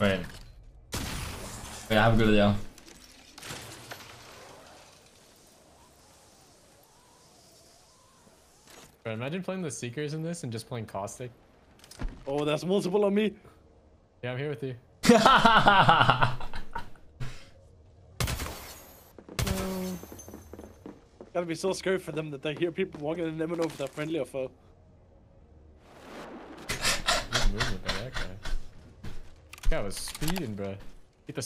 Wait. Wait, I have a good idea. Bro, imagine playing the Seekers in this and just playing Caustic. Oh, that's multiple on me. Yeah, I'm here with you. Gotta be so scary for them that they hear people walking and never know if they're friendly or foe. Good movement by that guy. That guy was speeding, bro. Get the